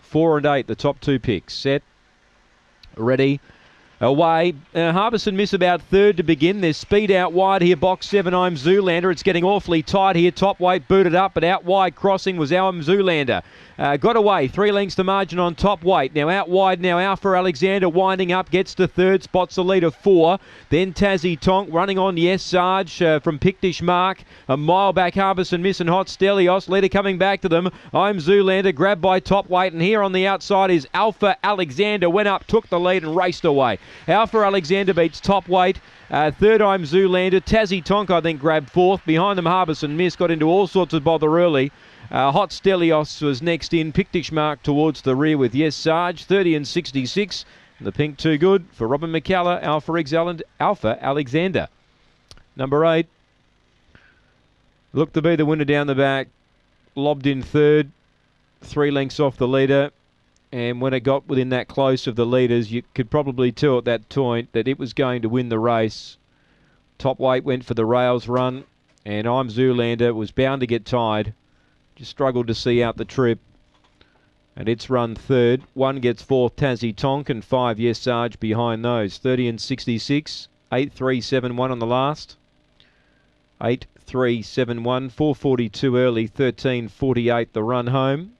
Four and eight, the top two picks. Set, ready, away. Uh, Harbison miss about third to begin. There's speed out wide here. Box seven, I'm Zoolander. It's getting awfully tight here. Top weight booted up, but out wide crossing was I'm Zoolander. Uh, got away, three lengths to margin on top weight. Now out wide now, Alpha Alexander winding up, gets to third, spots the lead of four. Then Tassie Tonk running on, yes, Sarge uh, from Pictish Mark. A mile back, Harbison missing Hot Stelios. Leader coming back to them. I'm Zoolander, grabbed by top weight, and here on the outside is Alpha Alexander. Went up, took the lead, and raced away. Alpha Alexander beats top weight. Uh, third, I'm Zoolander. Tassie Tonk, I think, grabbed fourth. Behind them, Harbison Miss got into all sorts of bother early. Uh, Hot Stelios was next in. Pictish Mark towards the rear with Yes Sarge, 30 and 66. The pink too good for Robin McCullough, Alpha, Alpha Alexander. Number eight. Looked to be the winner down the back. Lobbed in third. Three lengths off the leader. And when it got within that close of the leaders, you could probably tell at that point that it was going to win the race. Top weight went for the rails run. And I'm Zoolander was bound to get tied. Just struggled to see out the trip. And it's run third. One gets fourth, Tassie Tonk, and five, Yes Sarge, behind those. 30 and 66. 8 3 7 1 on the last. 8 3 7 1. 442 early. 13 48 the run home.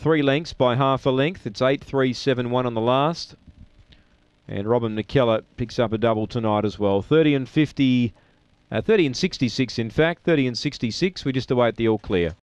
Three lengths by half a length. It's 8 3 7 1 on the last. And Robin McKellar picks up a double tonight as well. 30 and 50. Uh, 30 and 66, in fact. 30 and 66. We just await the all clear.